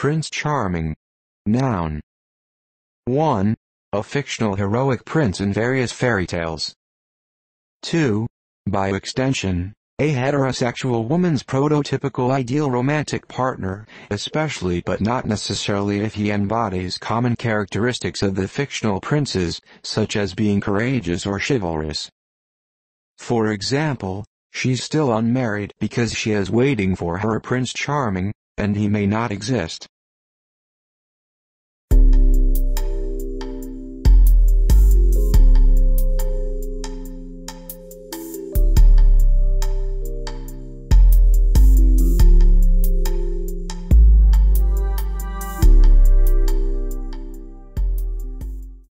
Prince Charming. Noun. 1. A fictional heroic prince in various fairy tales. 2. By extension, a heterosexual woman's prototypical ideal romantic partner, especially but not necessarily if he embodies common characteristics of the fictional princes, such as being courageous or chivalrous. For example, she's still unmarried because she is waiting for her Prince Charming, and he may not exist.